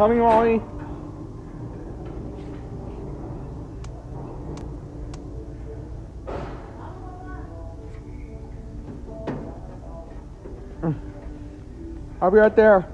Coming, Molly. I'll be right there.